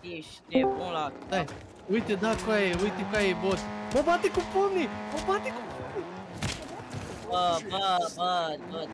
Ești nebun la Stai. Uite, da, cu aia e, uite cu aia e boss. Mă bate cu pumnii! Mă bate cu Bă, bă, bă, bă,